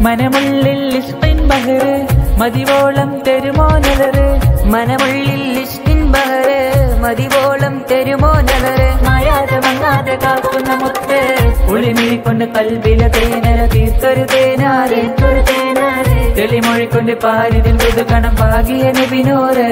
മനമുള്ളിൽ ഇഷ്ടിൻ ബഹറ് മതിവോളം തരുമോ നിലറ് മനമുള്ളിൽ ഇഷ്ടിൻ ബഹറ് മതിവോളം തരുമോ നിലറ് മായാതെ മങ്ങാതെ കാക്കുന്ന മുത്ത്. ഉളിമിഴിക്കൊണ്ട് കൽവില തേനര തീർത്തൊരു തേനാരെ തേനാറ്. തെളിമൊഴിക്കൊണ്ട് പാരിതിൽ പുതുക്കണം പാകിയ നബിനോറ്.